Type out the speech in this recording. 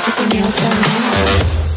music and nails done.